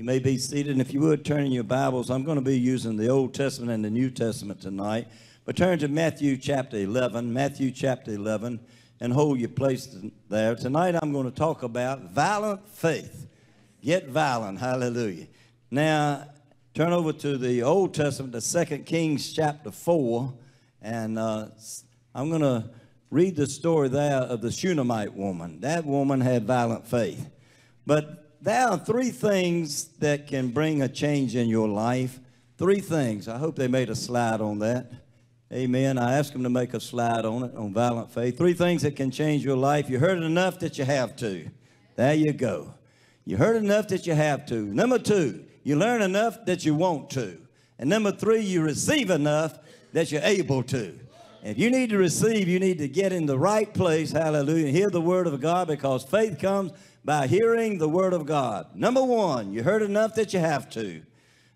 You may be seated, and if you would turn in your Bibles, I'm going to be using the Old Testament and the New Testament tonight. But turn to Matthew chapter 11, Matthew chapter 11, and hold your place there. Tonight I'm going to talk about violent faith. Get violent, hallelujah. Now, turn over to the Old Testament, the Second Kings chapter 4, and uh, I'm going to read the story there of the Shunammite woman. That woman had violent faith. But there are three things that can bring a change in your life. Three things. I hope they made a slide on that. Amen. I asked them to make a slide on it, on violent faith. Three things that can change your life. You heard it enough that you have to. There you go. You heard enough that you have to. Number two, you learn enough that you want to. And number three, you receive enough that you're able to. If you need to receive, you need to get in the right place, hallelujah, hear the word of God because faith comes by hearing the word of God. Number one, you heard enough that you have to.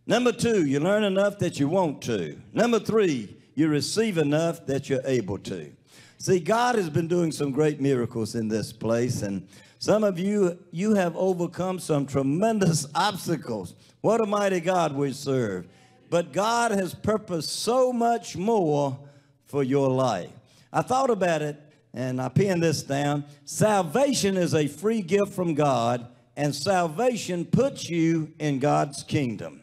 Number two, you learn enough that you want to. Number three, you receive enough that you're able to. See, God has been doing some great miracles in this place, and some of you, you have overcome some tremendous obstacles. What a mighty God we serve. But God has purposed so much more for your life. I thought about it and I pinned this down. Salvation is a free gift from God, and salvation puts you in God's kingdom.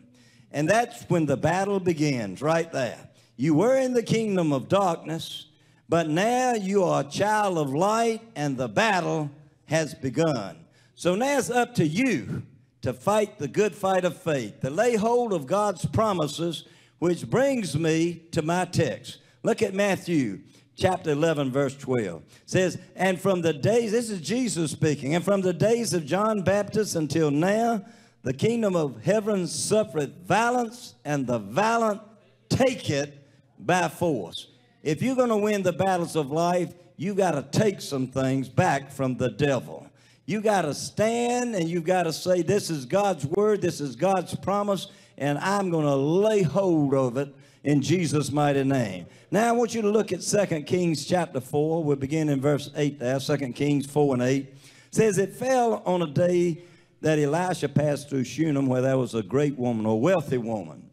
And that's when the battle begins, right there. You were in the kingdom of darkness, but now you are a child of light, and the battle has begun. So now it's up to you to fight the good fight of faith, to lay hold of God's promises, which brings me to my text. Look at Matthew chapter 11, verse 12. Says, And from the days, this is Jesus speaking, and from the days of John Baptist until now, the kingdom of heaven suffereth violence, and the violent take it by force. If you're going to win the battles of life, you got to take some things back from the devil. You got to stand and you've got to say, This is God's word, this is God's promise, and I'm going to lay hold of it in Jesus' mighty name. Now I want you to look at 2 Kings chapter 4. We'll begin in verse 8 there, 2 Kings 4 and 8. It says, It fell on a day that Elisha passed through Shunem, where there was a great woman, a wealthy woman.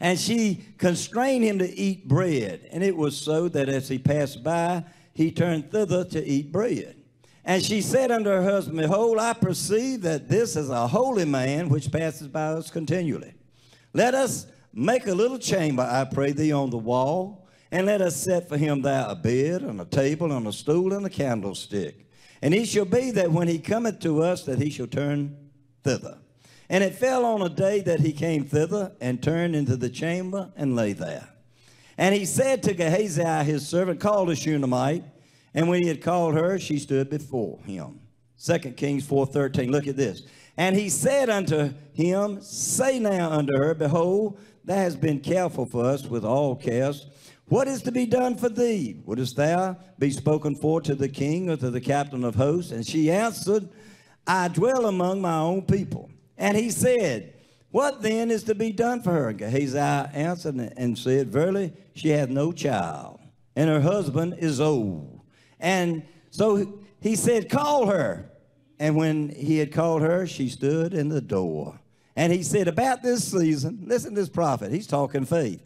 And she constrained him to eat bread. And it was so that as he passed by, he turned thither to eat bread. And she said unto her husband, Behold, I perceive that this is a holy man which passes by us continually. Let us Make a little chamber, I pray thee, on the wall, and let us set for him there a bed, and a table, and a stool, and a candlestick. And it shall be that when he cometh to us, that he shall turn thither. And it fell on a day that he came thither, and turned into the chamber, and lay there. And he said to Gehazi his servant, Call the Shunammite. And when he had called her, she stood before him. 2 Kings 4.13, look at this. And he said unto him, Say now unto her, Behold, thou hast been careful for us with all cares. What is to be done for thee? Wouldst thou be spoken for to the king or to the captain of hosts? And she answered, I dwell among my own people. And he said, What then is to be done for her? Gehazi answered and said, Verily, she hath no child, and her husband is old. And so he said, Call her. And when he had called her, she stood in the door. And he said, About this season, listen to this prophet, he's talking faith.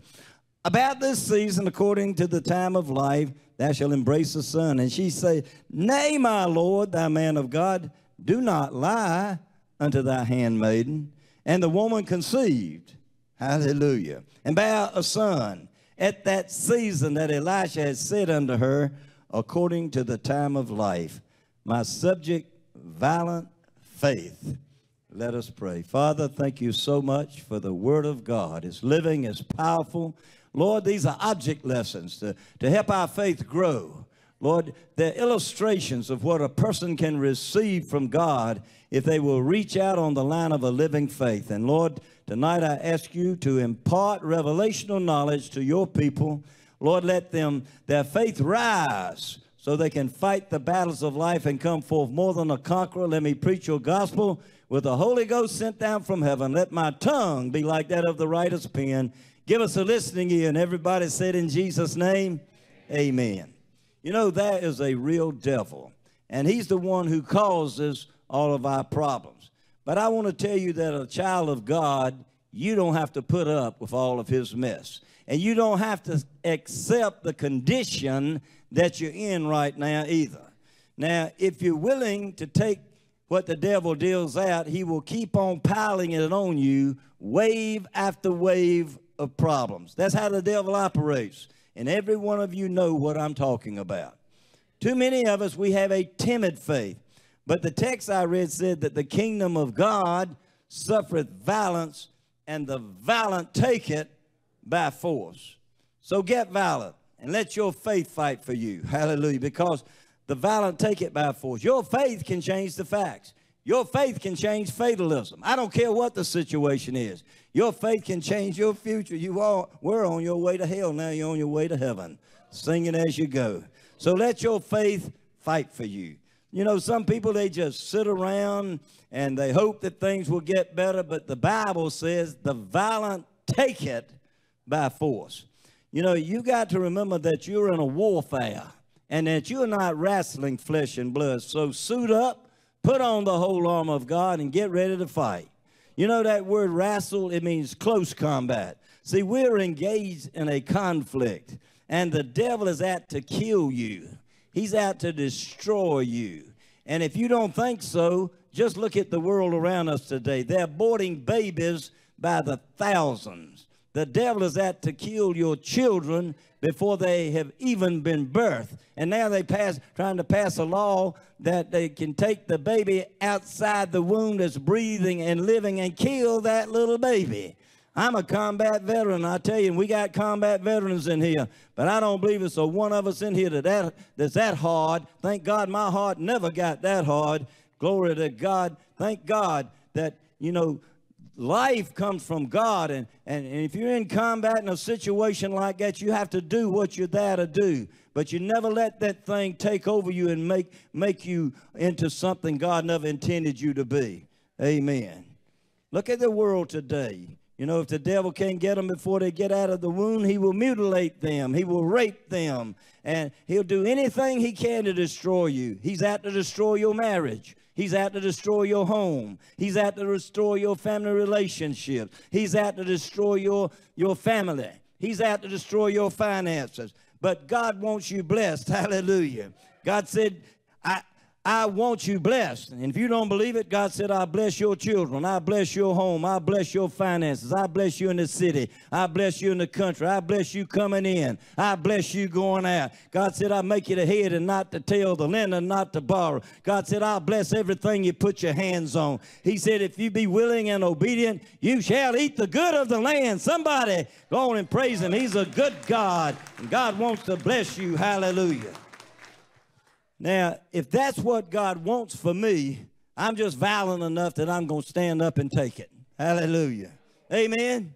About this season, according to the time of life, thou shalt embrace a son. And she said, Nay, my Lord, thou man of God, do not lie unto thy handmaiden. And the woman conceived, hallelujah, and bare a son at that season that Elisha had said unto her, according to the time of life. My subject, violent faith. Let us pray. Father, thank you so much for the Word of God. It's living, it's powerful. Lord, these are object lessons to, to help our faith grow. Lord, they're illustrations of what a person can receive from God if they will reach out on the line of a living faith. And Lord, tonight I ask you to impart revelational knowledge to your people. Lord, let them, their faith rise so they can fight the battles of life and come forth more than a conqueror. Let me preach your gospel with the Holy Ghost sent down from heaven. Let my tongue be like that of the writer's pen. Give us a listening ear. And everybody said in Jesus' name, Amen. You know, that is a real devil. And he's the one who causes all of our problems. But I want to tell you that a child of God, you don't have to put up with all of his mess. And you don't have to accept the condition that you're in right now either. Now, if you're willing to take what the devil deals out, he will keep on piling it on you, wave after wave of problems. That's how the devil operates. And every one of you know what I'm talking about. Too many of us, we have a timid faith. But the text I read said that the kingdom of God suffereth violence, and the violent take it by force. So get violent and let your faith fight for you. Hallelujah. Because the violent take it by force. Your faith can change the facts. Your faith can change fatalism. I don't care what the situation is. Your faith can change your future. You are we're on your way to hell. Now you're on your way to heaven. Singing as you go. So let your faith fight for you. You know, some people, they just sit around and they hope that things will get better, but the Bible says the violent take it by force. You know, you got to remember that you're in a warfare and that you're not wrestling flesh and blood. So suit up, put on the whole armor of God, and get ready to fight. You know that word wrestle, it means close combat. See, we're engaged in a conflict, and the devil is out to kill you. He's out to destroy you. And if you don't think so, just look at the world around us today. They're aborting babies by the thousands. The devil is out to kill your children before they have even been birthed. And now they pass trying to pass a law that they can take the baby outside the womb that's breathing and living and kill that little baby. I'm a combat veteran, I tell you, and we got combat veterans in here. But I don't believe it's a one of us in here that, that that's that hard. Thank God my heart never got that hard. Glory to God. Thank God that, you know, life comes from God. And, and, and if you're in combat in a situation like that, you have to do what you're there to do. But you never let that thing take over you and make, make you into something God never intended you to be. Amen. Look at the world today. You know, if the devil can't get them before they get out of the womb, he will mutilate them. He will rape them. And he'll do anything he can to destroy you. He's out to destroy your marriage. He's out to destroy your home. He's out to destroy your family relationships. He's out to destroy your, your family. He's out to destroy your finances. But God wants you blessed. Hallelujah. God said, I, I want you blessed. And if you don't believe it, God said, I bless your children. I bless your home. I bless your finances. I bless you in the city. I bless you in the country. I bless you coming in. I bless you going out. God said, I make you the head and not the tail, the lender not to borrow. God said, I'll bless everything you put your hands on. He said, if you be willing and obedient, you shall eat the good of the land. Somebody go on and praise him. He's a good God. And God wants to bless you. Hallelujah. Now, if that's what God wants for me, I'm just violent enough that I'm going to stand up and take it. Hallelujah. Amen.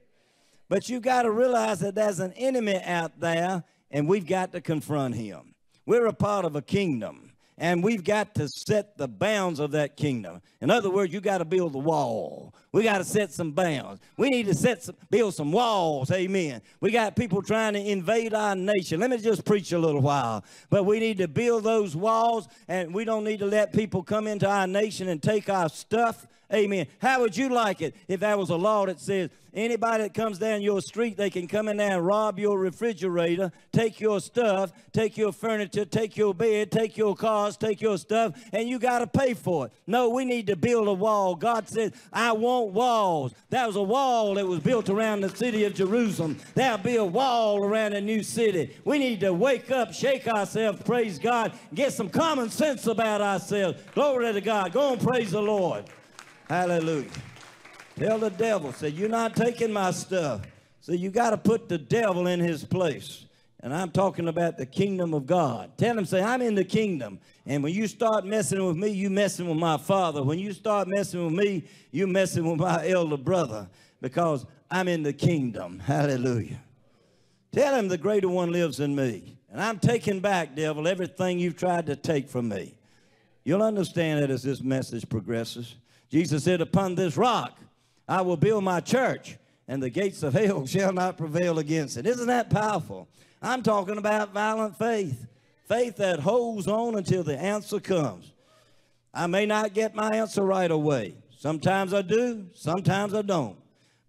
But you've got to realize that there's an enemy out there, and we've got to confront him. We're a part of a kingdom and we've got to set the bounds of that kingdom. In other words, you got to build the wall. We got to set some bounds. We need to set some, build some walls. Amen. We got people trying to invade our nation. Let me just preach a little while. But we need to build those walls, and we don't need to let people come into our nation and take our stuff. Amen. How would you like it if that was a law that says anybody that comes down your street, they can come in there and rob your refrigerator, take your stuff, take your furniture, take your bed, take your cars, take your stuff, and you got to pay for it. No, we need to build a wall. God said, I want walls. That was a wall that was built around the city of Jerusalem. There'll be a wall around a new city. We need to wake up, shake ourselves, praise God, get some common sense about ourselves. Glory to God. Go and praise the Lord. Hallelujah. Tell the devil, say, you're not taking my stuff. So you got to put the devil in his place. And I'm talking about the kingdom of God. Tell him, say, I'm in the kingdom. And when you start messing with me, you messing with my father. When you start messing with me, you messing with my elder brother because I'm in the kingdom. Hallelujah. Tell him the greater one lives in me. And I'm taking back, devil, everything you've tried to take from me. You'll understand that as this message progresses. Jesus said, Upon this rock I will build my church, and the gates of hell shall not prevail against it. Isn't that powerful? I'm talking about violent faith, faith that holds on until the answer comes. I may not get my answer right away. Sometimes I do, sometimes I don't.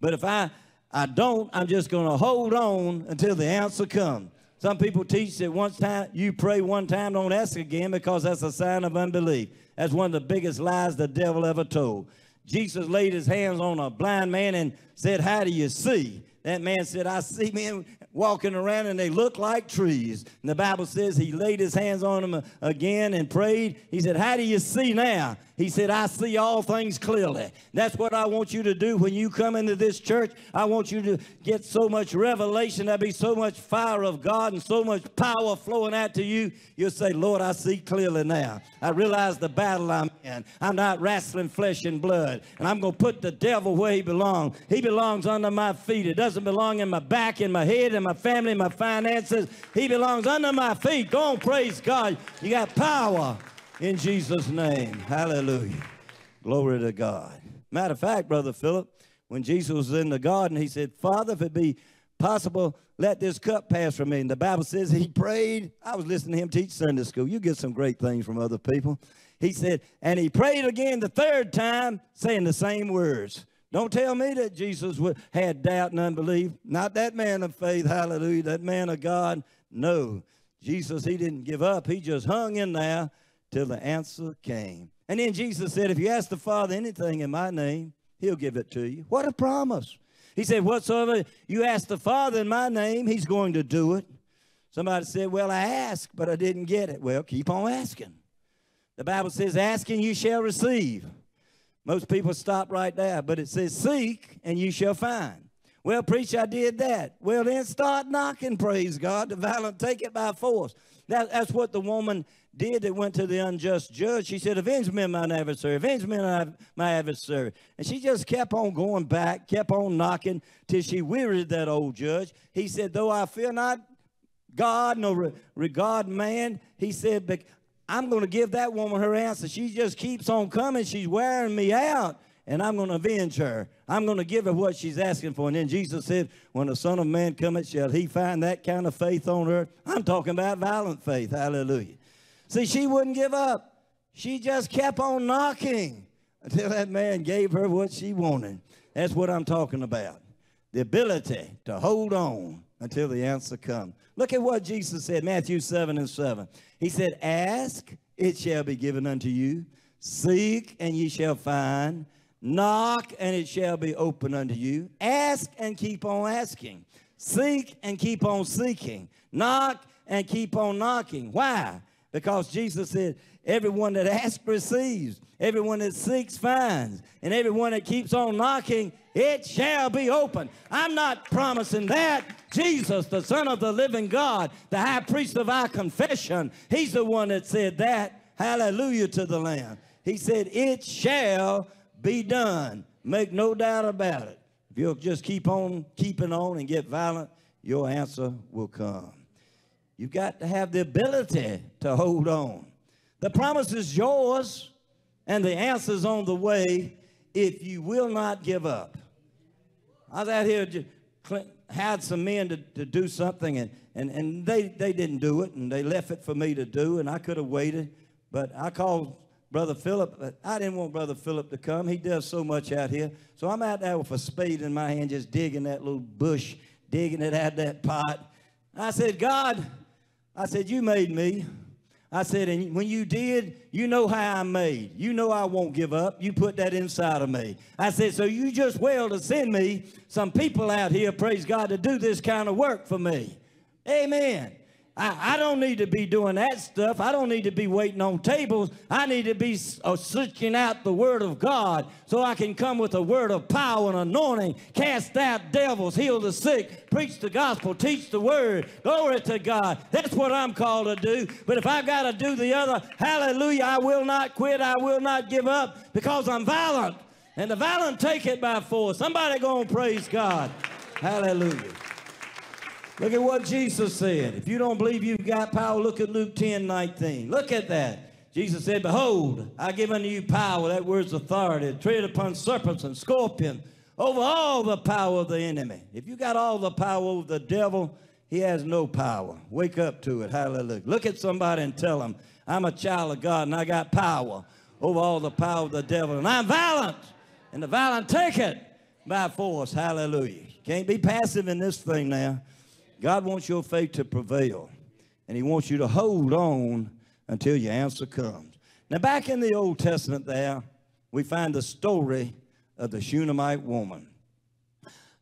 But if I, I don't, I'm just going to hold on until the answer comes. Some people teach that once time you pray one time, don't ask again because that's a sign of unbelief. That's one of the biggest lies the devil ever told. Jesus laid his hands on a blind man and said, How do you see? That man said, I see men walking around and they look like trees. And the Bible says he laid his hands on them uh, again and prayed. He said, How do you see now? He said, I see all things clearly. That's what I want you to do when you come into this church. I want you to get so much revelation. There'll be so much fire of God and so much power flowing out to you. You'll say, Lord, I see clearly now. I realize the battle I'm in. I'm not wrestling flesh and blood. And I'm going to put the devil where he belongs. He belongs under my feet. It doesn't belong in my back, in my head, in my family, in my finances. He belongs under my feet. Go on, praise God. You got power in Jesus' name. Hallelujah. Glory to God. Matter of fact, Brother Philip, when Jesus was in the garden, he said, Father, if it be possible, let this cup pass from me. And the Bible says he prayed. I was listening to him teach Sunday school. You get some great things from other people. He said, and he prayed again the third time, saying the same words. Don't tell me that Jesus had doubt and unbelief. Not that man of faith, hallelujah, that man of God. No. Jesus, he didn't give up. He just hung in there till the answer came. And then Jesus said, If you ask the Father anything in my name, he'll give it to you. What a promise. He said, Whatsoever you ask the Father in my name, he's going to do it. Somebody said, Well, I asked, but I didn't get it. Well, keep on asking. The Bible says, Asking you shall receive. Most people stop right there, but it says, Seek and you shall find. Well, preacher, I did that. Well, then start knocking, praise God. The violent take it by force. That, that's what the woman did that went to the unjust judge. She said, Avenge me, my adversary, avenge me, my adversary. And she just kept on going back, kept on knocking till she wearied that old judge. He said, Though I fear not God nor regard man, he said, But I'm going to give that woman her answer. She just keeps on coming. She's wearing me out and I'm going to avenge her. I'm going to give her what she's asking for. And then Jesus said, When the Son of Man cometh, shall he find that kind of faith on earth? I'm talking about violent faith. Hallelujah. See, she wouldn't give up. She just kept on knocking until that man gave her what she wanted. That's what I'm talking about. The ability to hold on until the answer comes. Look at what Jesus said, Matthew 7 and 7. He said, Ask, it shall be given unto you. Seek, and ye shall find. Knock, and it shall be open unto you. Ask, and keep on asking. Seek, and keep on seeking. Knock, and keep on knocking. Why? Because Jesus said, Everyone that asks receives, everyone that seeks finds, and everyone that keeps on knocking, it shall be open. I'm not promising that. Jesus, the Son of the living God, the high priest of our confession, he's the one that said that. Hallelujah to the Lamb. He said, It shall be done. Make no doubt about it. If you'll just keep on keeping on and get violent, your answer will come. You've got to have the ability to hold on. The promise is yours, and the answer's on the way if you will not give up. I was out here, had some men to, to do something, and, and, and they, they didn't do it, and they left it for me to do, and I could have waited. But I called Brother Philip. But I didn't want Brother Philip to come. He does so much out here. So I'm out there with a spade in my hand, just digging that little bush, digging it out of that pot. I said, God, I said, you made me. I said, and when you did, you know how I'm made. You know I won't give up. You put that inside of me. I said, so you just well to send me some people out here, praise God, to do this kind of work for me. Amen. I, I, don't need to be doing that stuff. I don't need to be waiting on tables. I need to be uh, searching out the Word of God so I can come with a word of power and anointing, cast out devils, heal the sick, preach the gospel, teach the Word. Glory to God. That's what I'm called to do. But if I've got to do the other, hallelujah, I will not quit. I will not give up because I'm violent. And the violent take it by force. Somebody going to praise God. Hallelujah. Look at what Jesus said. If you don't believe you've got power, look at Luke 10 19. Look at that. Jesus said, Behold, I give unto you power, that word's authority, tread upon serpents and scorpions, over all the power of the enemy. If you got all the power over the devil, he has no power. Wake up to it. Hallelujah. Look at somebody and tell them, I'm a child of God and I got power over all the power of the devil. And I'm violent And the violent take it by force. Hallelujah. Can't be passive in this thing now. God wants your faith to prevail. And he wants you to hold on until your answer comes. Now, back in the Old Testament, there, we find the story of the Shunammite woman.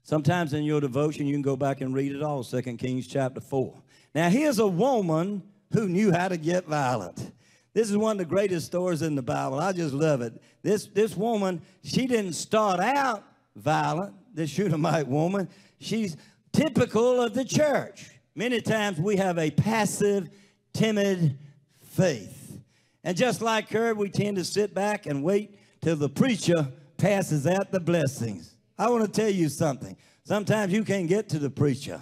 Sometimes in your devotion, you can go back and read it all, 2 Kings chapter 4. Now, here's a woman who knew how to get violent. This is one of the greatest stories in the Bible. I just love it. This, this woman, she didn't start out violent, this Shunammite woman. She's typical of the church. Many times we have a passive, timid faith. And just like her, we tend to sit back and wait till the preacher passes out the blessings. I want to tell you something. Sometimes you can't get to the preacher.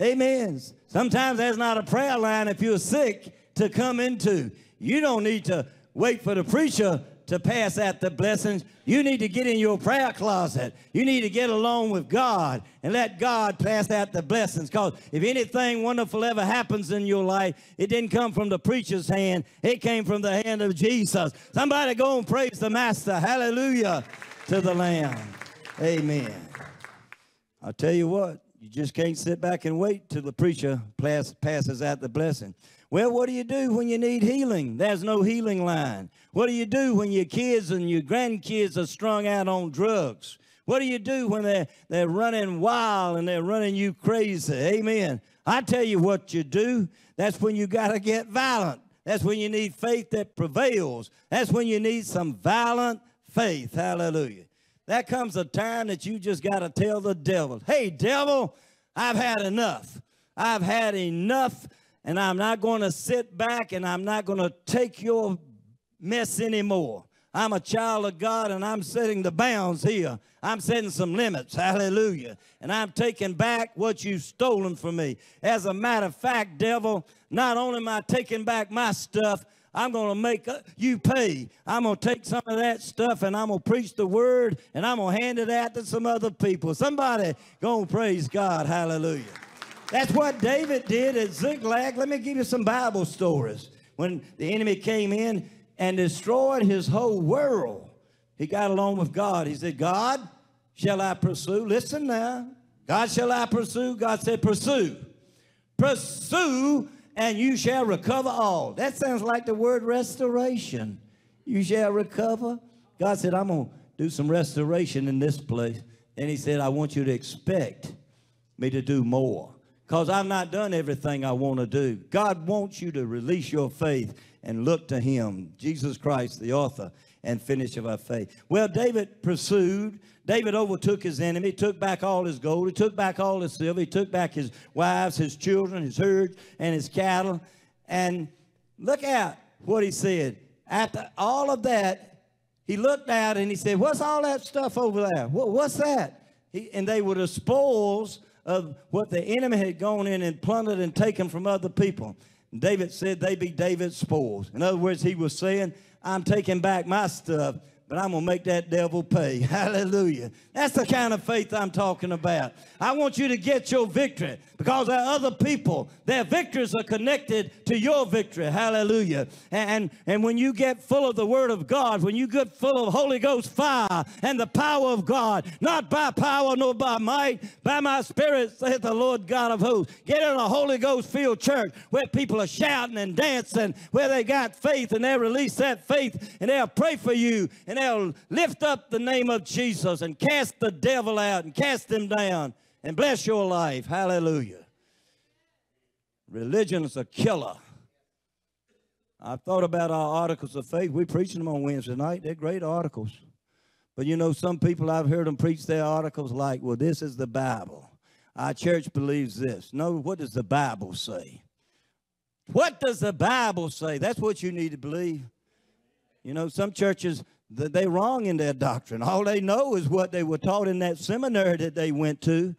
Amen. Sometimes there's not a prayer line if you're sick to come into. You don't need to wait for the preacher to pass out the blessings. You need to get in your prayer closet. You need to get along with God and let God pass out the blessings. Because if anything wonderful ever happens in your life, it didn't come from the preacher's hand, it came from the hand of Jesus. Somebody go and praise the Master. Hallelujah to the Lamb. Amen. I'll tell you what, you just can't sit back and wait till the preacher pass, passes out the blessing. Well, what do you do when you need healing? There's no healing line. What do you do when your kids and your grandkids are strung out on drugs? What do you do when they're, they're running wild and they're running you crazy? Amen. I tell you what you do. That's when you got to get violent. That's when you need faith that prevails. That's when you need some violent faith. Hallelujah. That comes a time that you just got to tell the devil, hey, devil, I've had enough. I've had enough, and I'm not going to sit back and I'm not going to take your mess anymore. I'm a child of God and I'm setting the bounds here. I'm setting some limits. Hallelujah. And I'm taking back what you've stolen from me. As a matter of fact, devil, not only am I taking back my stuff, I'm going to make uh, you pay. I'm going to take some of that stuff and I'm going to preach the word and I'm going to hand it out to some other people. Somebody going to praise God. Hallelujah. That's what David did at Ziklag. Let me give you some Bible stories. When the enemy came in and destroyed his whole world, he got along with God. He said, God, shall I pursue? Listen now. God, shall I pursue? God said, pursue. Pursue and you shall recover all. That sounds like the word restoration. You shall recover. God said, I'm going to do some restoration in this place. And he said, I want you to expect me to do more because I've not done everything I want to do. God wants you to release your faith and look to him, Jesus Christ, the author and finisher of our faith. Well, David pursued. David overtook his enemy, took back all his gold, he took back all his silver, he took back his wives, his children, his herds, and his cattle. And look at what he said. After all of that, he looked out and he said, What's all that stuff over there? What's that? He, and they were the spoils of what the enemy had gone in and plundered and taken from other people. And David said they be David's spoils. In other words, he was saying, I'm taking back my stuff but I'm going to make that devil pay. Hallelujah. That's the kind of faith I'm talking about. I want you to get your victory because there are other people, their victories are connected to your victory. Hallelujah. And, and when you get full of the Word of God, when you get full of Holy Ghost fire and the power of God, not by power nor by might, by my Spirit, saith the Lord God of hosts. Get in a Holy Ghost filled church where people are shouting and dancing, where they got faith and they release that faith and they'll pray for you and they'll lift up the name of Jesus and cast the devil out and cast him down and bless your life. Hallelujah. Religion is a killer. I thought about our articles of faith. We're preaching them on Wednesday night. They're great articles. But you know, some people I've heard them preach their articles like, well, this is the Bible. Our church believes this. No, what does the Bible say? What does the Bible say? That's what you need to believe. You know, some churches, they're wrong in their doctrine. All they know is what they were taught in that seminary that they went to.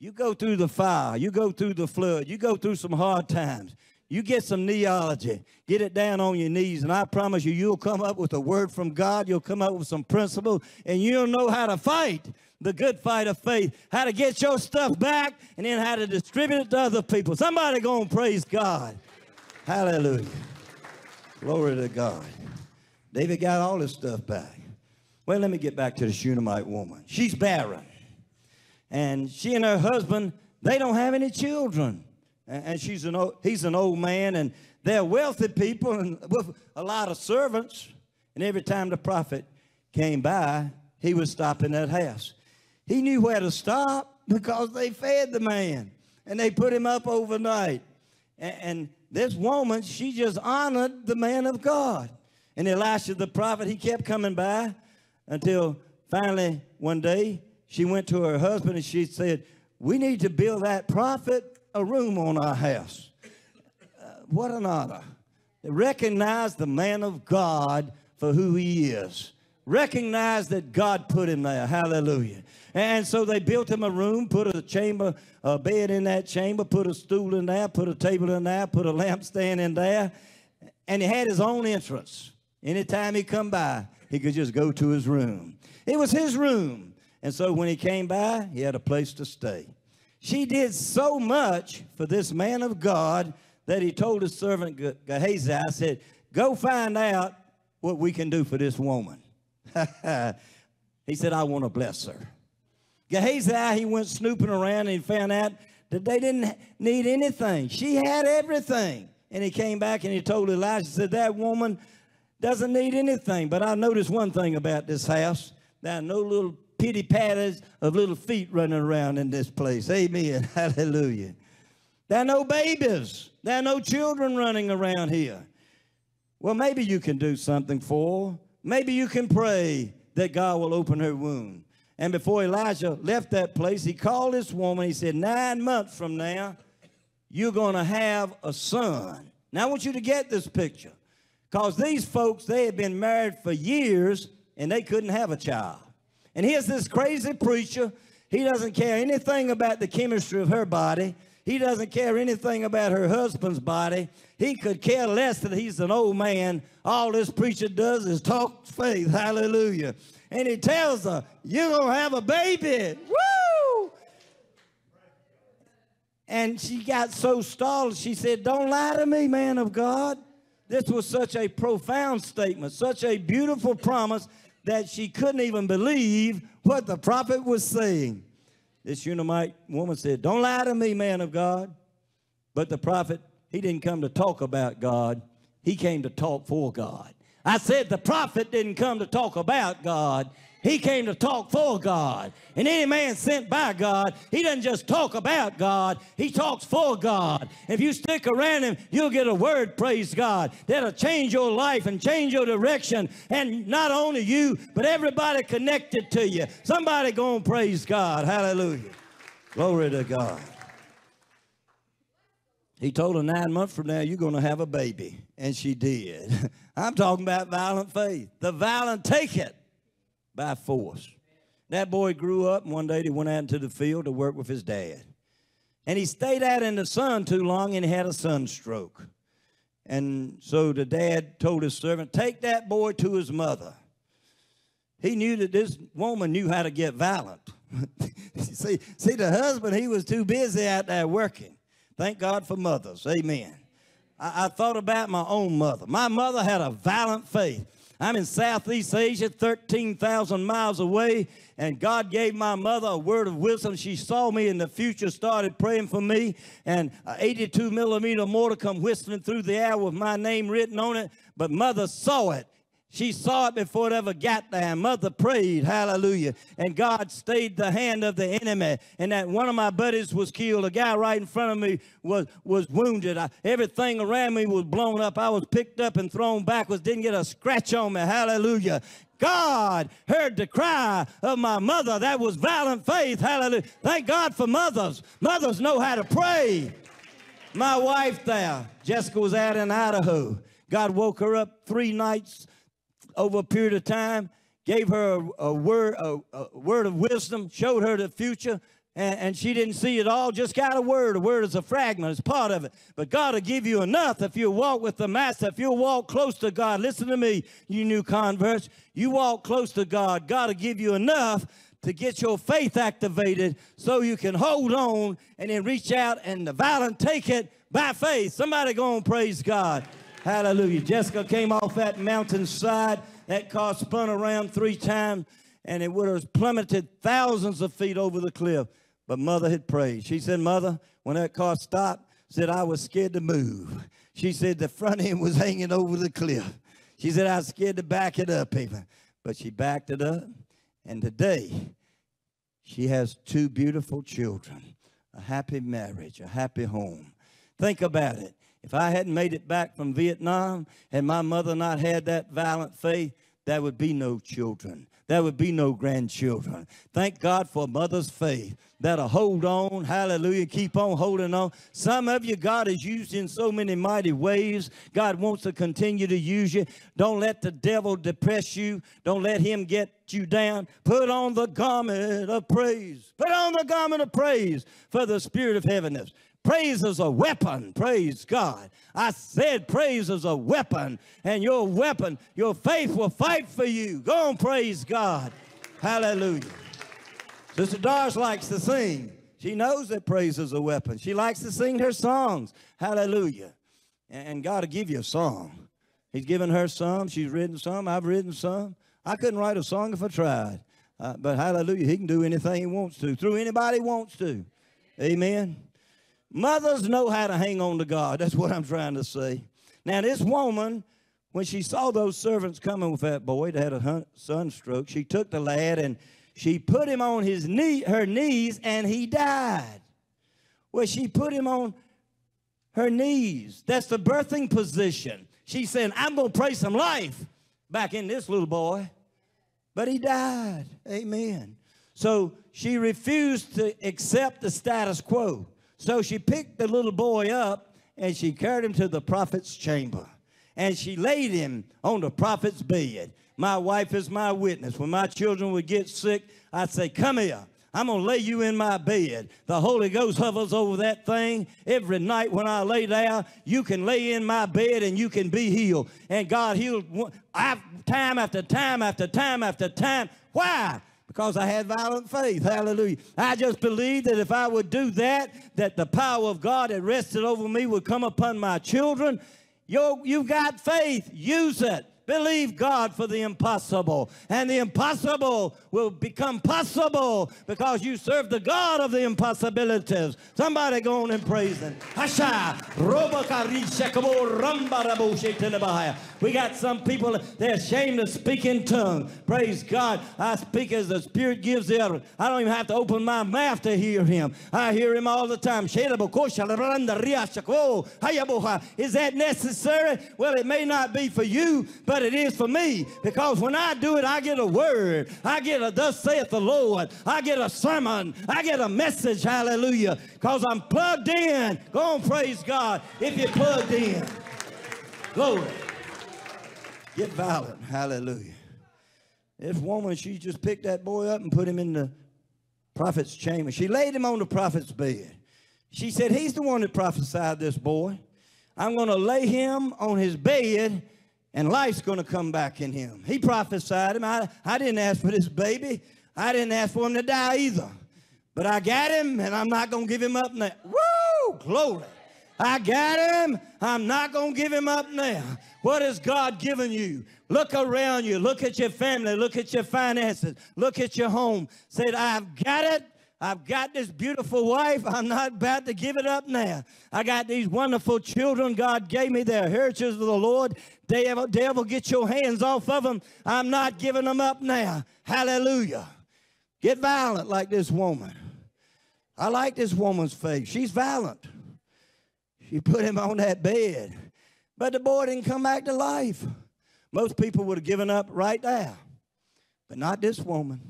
You go through the fire, you go through the flood, you go through some hard times. You get some kneeology, get it down on your knees, and I promise you, you'll come up with a word from God. You'll come up with some principles, and you'll know how to fight the good fight of faith, how to get your stuff back, and then how to distribute it to other people. Somebody go and praise God. Hallelujah. Glory to God. David got all his stuff back. Well, let me get back to the Shunammite woman. She's barren. And she and her husband, they don't have any children. And she's an old, he's an old man, and they're wealthy people and with a lot of servants. And every time the prophet came by, he would stop in that house. He knew where to stop because they fed the man and they put him up overnight. And, and this woman, she just honored the man of God. And Elisha the prophet, he kept coming by until finally one day she went to her husband and she said, We need to build that prophet a room on our house. Uh, what an honor. Recognize the man of God for who he is. Recognize that God put him there. Hallelujah. And so they built him a room, put a chamber, a bed in that chamber, put a stool in there, put a table in there, put a lampstand in there. And he had his own entrance. Anytime he come by, he could just go to his room. It was his room. And so when he came by, he had a place to stay. She did so much for this man of God that he told his servant Gehazi, I said, go find out what we can do for this woman. he said, I want to bless her. Gehazi, he went snooping around and he found out that they didn't need anything. She had everything. And he came back and he told Elijah, said, that woman doesn't need anything. But I noticed one thing about this house. There are no little pitty patters of little feet running around in this place. Amen. Hallelujah. There are no babies. There are no children running around here. Well, maybe you can do something for. Maybe you can pray that God will open her womb. And before Elijah left that place, he called this woman. He said, Nine months from now, you're going to have a son. Now, I want you to get this picture. Because these folks, they had been married for years and they couldn't have a child. And here's this crazy preacher. He doesn't care anything about the chemistry of her body. He doesn't care anything about her husband's body. He could care less that he's an old man. All this preacher does is talk faith. Hallelujah and he tells her, You're going to have a baby. Woo! And she got so stalled, she said, Don't lie to me, man of God. This was such a profound statement, such a beautiful promise that she couldn't even believe what the prophet was saying. This Shunammite woman said, Don't lie to me, man of God. But the prophet, he didn't come to talk about God, he came to talk for God. I said the prophet didn't come to talk about God. He came to talk for God. And any man sent by God, he doesn't just talk about God, he talks for God. If you stick around him, you'll get a word, praise God, that'll change your life and change your direction. And not only you, but everybody connected to you. Somebody going to praise God. Hallelujah. Glory to God. He told her nine months from now, you're going to have a baby. And she did. I'm talking about violent faith. The violent take it by force. That boy grew up, and one day he went out into the field to work with his dad. And he stayed out in the sun too long and he had a sunstroke. And so the dad told his servant, Take that boy to his mother. He knew that this woman knew how to get violent. see, see, the husband, he was too busy out there working. Thank God for mothers. Amen. I, I thought about my own mother. My mother had a violent faith. I'm in Southeast Asia, 13,000 miles away, and God gave my mother a word of wisdom. She saw me in the future, started praying for me, and 82 millimeter mortar come whistling through the air with my name written on it. But mother saw it, she saw it before it ever got there. Mother prayed, hallelujah. And God stayed the hand of the enemy. And that one of my buddies was killed. A guy right in front of me was, was wounded. I, everything around me was blown up. I was picked up and thrown backwards. Didn't get a scratch on me. Hallelujah. God heard the cry of my mother. That was violent faith. Hallelujah. Thank God for mothers. Mothers know how to pray. My wife there, Jessica was out in Idaho. God woke her up three nights over a period of time, gave her a, a word, a, a, word of wisdom, showed her the future, and, and, she didn't see it all, just got a word. A word is a fragment, it's part of it. But God will give you enough if you walk with the Master, if you walk close to God. Listen to me, you new converts. You walk close to God, God will give you enough to get your faith activated so you can hold on and then reach out and the violent take it by faith. Somebody go and praise God. Hallelujah. Jessica came off that mountainside That car spun around three times and it would have plummeted thousands of feet over the cliff. But mother had prayed. She said, Mother, when that car stopped, said I was scared to move. She said the front end was hanging over the cliff. She said I was scared to back it up even. But she backed it up. And today, she has two beautiful children, a happy marriage, a happy home. Think about it. If I hadn't made it back from Vietnam and my mother not had that violent faith, there would be no children. There would be no grandchildren. Thank God for mother's faith that'll hold on. Hallelujah. Keep on holding on. Some of you, God has used in so many mighty ways. God wants to continue to use you. Don't let the devil depress you. Don't let him get you down. Put on the garment of praise. Put on the garment of praise for the spirit of heaviness. Praise is a weapon. Praise God. I said praise is a weapon, and your weapon, your faith will fight for you. Go on, praise God. Hallelujah. Sister Doris likes to sing. She knows that praise is a weapon. She likes to sing her songs. Hallelujah. And God will give you a song. He's given her some. She's written some. I've written some. I couldn't write a song if I tried. Uh, but hallelujah, he can do anything he wants to, through anybody he wants to. Amen. Mothers know how to hang on to God. That's what I'm trying to say. Now, this woman, when she saw those servants coming with that boy that had a sunstroke, she took the lad and she put him on his knee, her knees, and he died. Well, she put him on her knees. That's the birthing position. She said, I'm going to pray some life back in this little boy. But he died. Amen. So she refused to accept the status quo. So she picked the little boy up and she carried him to the prophet's chamber. And she laid him on the prophet's bed. My wife is my witness. When my children would get sick, I'd say, Come here. I'm going to lay you in my bed. The Holy Ghost hovers over that thing. Every night when I lay down, you can lay in my bed and you can be healed. And God healed time after time after time after time. Why? Because I had violent faith. Hallelujah. I just believed that if I would do that, that the power of God that rested over me would come upon my children. you you've got faith. Use it. Believe God for the impossible. And the impossible will become possible because you serve the God of the impossibilities. Somebody go on and praise Him. We got some people, they're ashamed to speak in tongues. Praise God. I speak as the Spirit gives the utterance. I don't even have to open my mouth to hear Him. I hear Him all the time. Is that necessary? Well, it may not be for you, but it is for me because when I do it, I get a word. I get a thus saith the Lord. I get a sermon. I get a message. Hallelujah. Because I'm plugged in. Go on, praise God if you're plugged in. Glory. Get violent. Hallelujah. This woman, she just picked that boy up and put him in the prophet's chamber. She laid him on the prophet's bed. She said, He's the one that prophesied this boy. I'm going to lay him on his bed and life's going to come back in him. He prophesied him. I, I didn't ask for this baby. I didn't ask for him to die either. But I got him, and I'm not going to give him up now. Woo! Glory. I got him. I'm not going to give him up now. What has God given you? Look around you. Look at your family. Look at your finances. Look at your home. Said, I've got it. I've got this beautiful wife. I'm not about to give it up now. I got these wonderful children God gave me. They're heritage of the Lord. Devil, devil, get your hands off of them. I'm not giving them up now. Hallelujah. Get violent like this woman. I like this woman's faith. She's violent. She put him on that bed. But the boy didn't come back to life. Most people would have given up right there. But not this woman.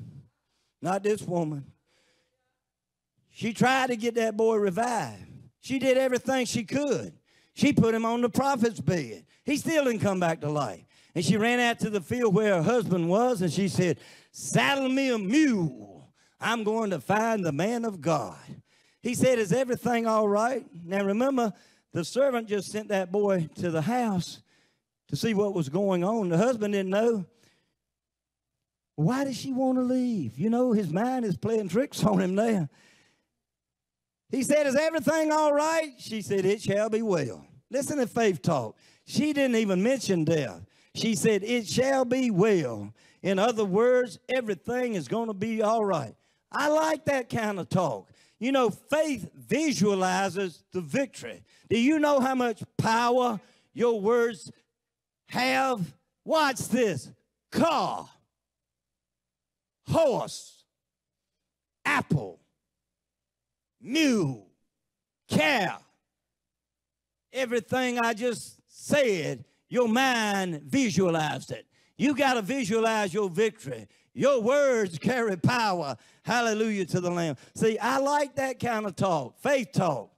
Not this woman. She tried to get that boy revived. She did everything she could. She put him on the prophet's bed. He still didn't come back to life. And she ran out to the field where her husband was and she said, Saddle me a mule. I'm going to find the man of God. He said, Is everything all right? Now remember, the servant just sent that boy to the house to see what was going on. The husband didn't know. Why does she want to leave? You know, his mind is playing tricks on him now. He said, Is everything all right? She said, It shall be well. Listen to faith talk. She didn't even mention death. She said, It shall be well. In other words, everything is going to be all right. I like that kind of talk. You know, faith visualizes the victory. Do you know how much power your words have? Watch this car, horse, apple, mule, cow. Everything I just said, your mind visualized it. You got to visualize your victory. Your words carry power. Hallelujah to the Lamb. See, I like that kind of talk, faith talk.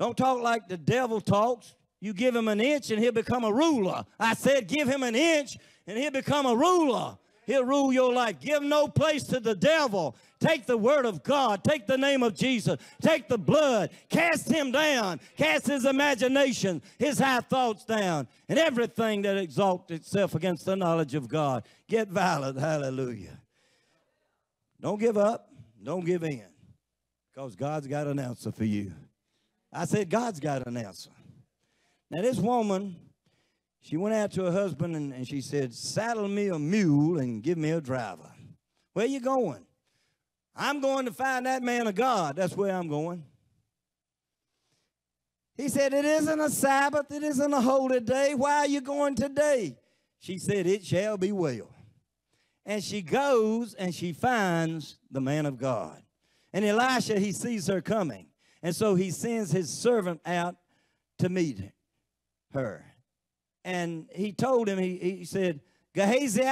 Don't talk like the devil talks. You give him an inch and he'll become a ruler. I said, give him an inch and he'll become a ruler. He'll rule your life. Give no place to the devil. Take the word of God. Take the name of Jesus. Take the blood. Cast him down. Cast his imagination, his high thoughts down, and everything that exalts itself against the knowledge of God. Get violent. Hallelujah. Don't give up. Don't give in. Because God's got an answer for you. I said, God's got an answer. Now, this woman she went out to her husband and, and she said, Saddle me a mule and give me a driver. Where you going? I'm going to find that man of God. That's where I'm going. He said, It isn't a Sabbath, it isn't a holy day. Why are you going today? She said, It shall be well. And she goes and she finds the man of God. And Elisha, he sees her coming. And so he sends his servant out to meet her and he told him, he, he said, Gehazi,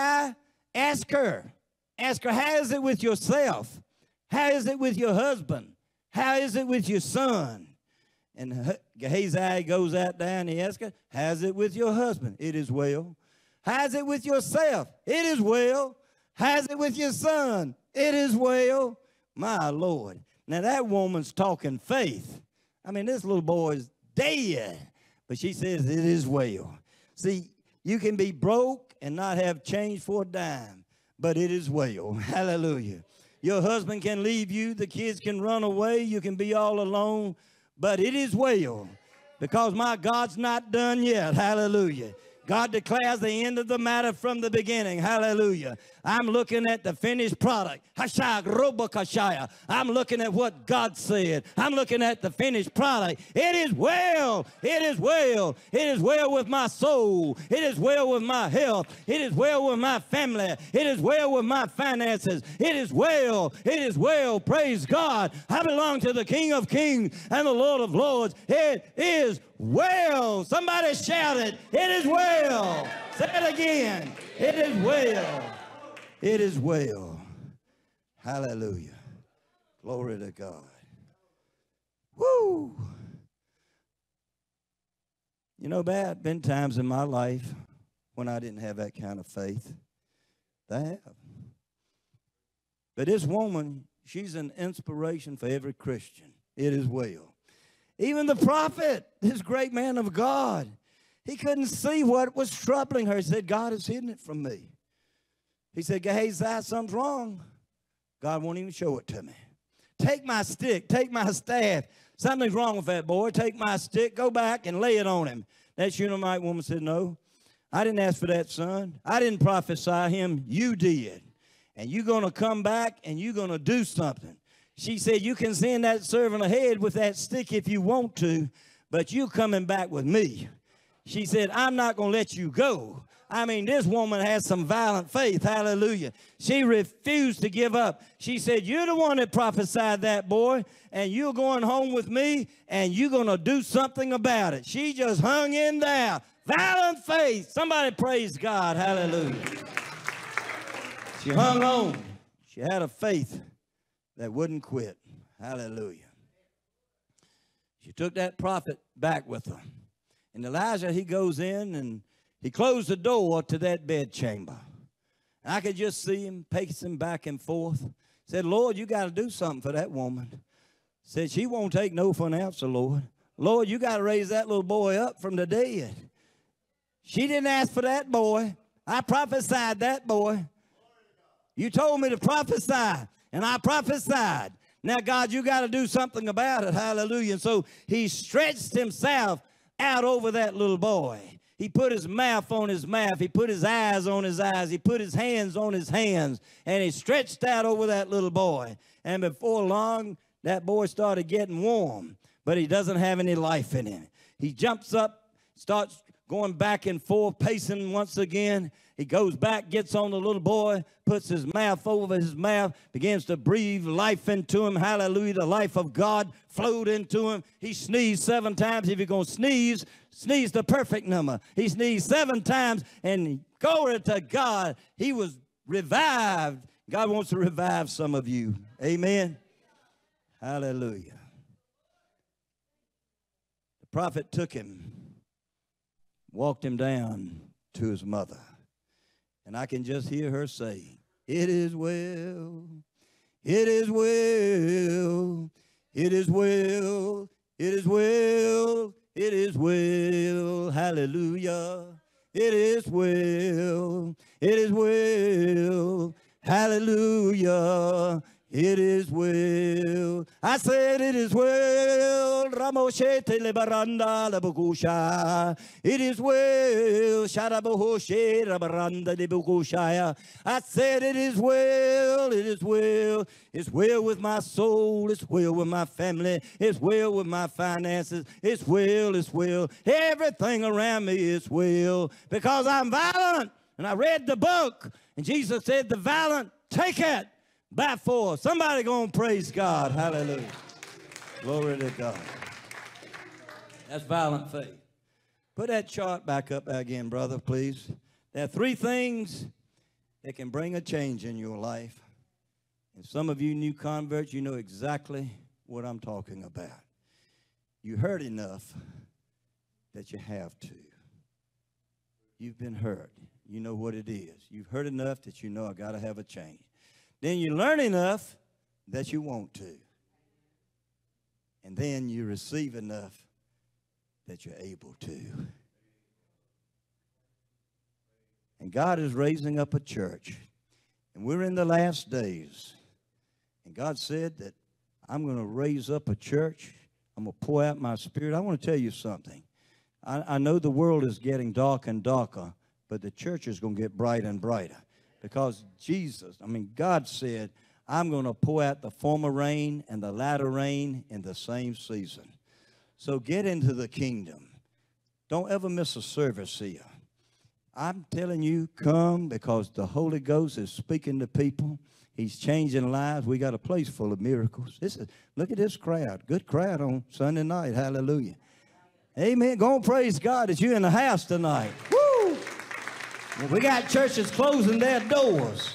ask her. Ask her, how is it with yourself? How is it with your husband? How is it with your son? And Gehazi goes out there and he asks How's it with your husband? It is well. How's it with yourself? It is well. How's it with your son? It is well. My Lord. Now that woman's talking faith. I mean, this little boy's dead. But she says, It is well. See, you can be broke and not have change for a dime, but it is well. Hallelujah. Your husband can leave you, the kids can run away, you can be all alone, but it is well because my God's not done yet. Hallelujah. God declares the end of the matter from the beginning. Hallelujah. I'm looking at the finished product. I'm looking at what God said. I'm looking at the finished product. It is well. It is well. It is well with my soul. It is well with my health. It is well with my family. It is well with my finances. It is well. It is well. Praise God. I belong to the King of Kings and the Lord of Lords. It is well. Somebody shout it. It is well. Say it again. It is well. It is well. Hallelujah. Glory to God. Woo! You know, bad been times in my life when I didn't have that kind of faith. They have. But this woman, she's an inspiration for every Christian. It is well. Even the prophet, this great man of God, he couldn't see what was troubling her. He said, God has hidden it from me. He said, Gehazi, something's wrong. God won't even show it to me. Take my stick, take my staff. Something's wrong with that boy. Take my stick, go back and lay it on him. That Shunammite woman said, No, I didn't ask for that son. I didn't prophesy him. You did. And you're going to come back and you're going to do something. She said, You can send that servant ahead with that stick if you want to, but you're coming back with me. She said, I'm not going to let you go I mean, this woman has some violent faith. Hallelujah. She refused to give up. She said, You're the one that prophesied that, boy, and you're going home with me, and you're going to do something about it. She just hung in there. Violent faith. Somebody praise God. Hallelujah. She hung on. She had a faith that wouldn't quit. Hallelujah. She took that prophet back with her. And Elijah, he goes in and he closed the door to that bedchamber. I could just see him pacing back and forth. Said, Lord, you got to do something for that woman. Said, she won't take no for an answer, Lord. Lord, you got to raise that little boy up from the dead. She didn't ask for that boy. I prophesied that boy. You told me to prophesy, and I prophesied. Now, God, you got to do something about it. Hallelujah. And so he stretched himself out over that little boy. He put his mouth on his mouth. He put his eyes on his eyes. He put his hands on his hands. And he stretched out over that little boy. And before long, that boy started getting warm, but he doesn't have any life in him. He jumps up, starts going back and forth, pacing once again. He goes back, gets on the little boy, puts his mouth over his mouth, begins to breathe life into him. Hallelujah. The life of God flowed into him. He sneezed seven times. If you're going to sneeze, sneeze the perfect number. He sneezed seven times, and glory to God, he was revived. God wants to revive some of you. Amen. Hallelujah. The prophet took him walked him down to his mother. And I can just hear her say, It is well, it is well, it is well, it is well, it is well, hallelujah. It is well, it is well, hallelujah. It is well. I said it is well. Ramoshete lebaranda lebugusha. It is well. Sharabohoshe rabaranda lebugushaya. I said it is well. It is well. It's well with my soul. It's well with my family. It's well with my finances. It's well. It's well. Everything around me is well because I'm violent. And I read the book, and Jesus said, The violent take it by force. Somebody gonna praise God. Hallelujah. Glory to God. That's violent faith. Put that chart back up again, brother, please. There are three things that can bring a change in your life. And some of you new converts, you know exactly what I'm talking about. You hurt enough that you have to. You've been hurt. You know what it is. You've hurt enough that you know I got to have a change. Then you learn enough that you want to. And then you receive enough that you're able to. And God is raising up a church. And we're in the last days. And God said that I'm going to raise up a church. I'm going to pour out my spirit. I want to tell you something. I, I know the world is getting dark and darker, but the church is going to get brighter and brighter because Jesus, I mean, God said, I'm going to pour out the former rain and the latter rain in the same season. So get into the kingdom. Don't ever miss a service here. I'm telling you, come because the Holy Ghost is speaking to people. He's changing lives. We got a place full of miracles. This is look at this crowd. Good crowd on Sunday night. Hallelujah. Amen. Go and praise God that you're in the house tonight. Woo! Well, we got churches closing their doors.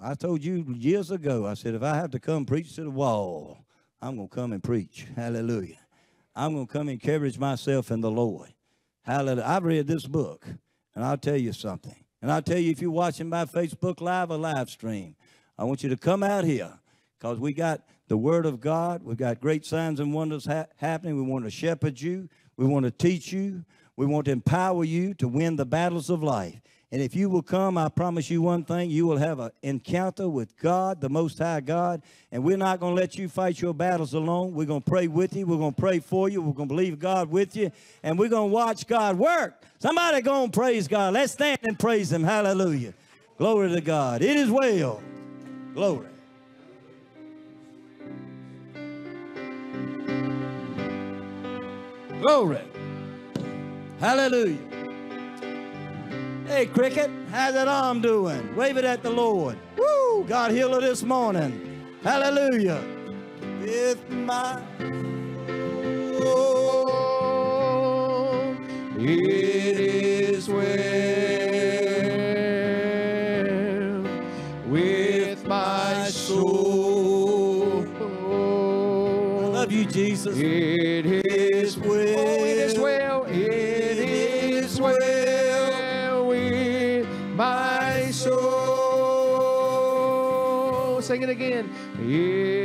I told you years ago, I said, if I have to come preach to the wall, I'm going to come and preach. Hallelujah. I'm going to come and encourage myself in the Lord. Hallelujah. I've read this book, and I'll tell you something. And I'll tell you, if you're watching my Facebook Live or live stream, I want you to come out here because we got the Word of God. We've got great signs and wonders ha- happening. We want to shepherd you. We want to teach you. We want to empower you to win the battles of life. And if you will come, I promise you one thing you will have an encounter with God, the Most High God. And we're not going to let you fight your battles alone. We're going to pray with you. We're going to pray for you. We're going to believe God with you. And we're going to watch God work. Somebody going to praise God. Let's stand and praise Him. Hallelujah. Glory to God. It is well. Glory. Glory. Hallelujah. Hey, Cricket, how's that arm doing? Wave it at the Lord. Woo! God heal her this morning. Hallelujah. With my soul, It is well with my soul. I love you, Jesus. It is Sing it again. It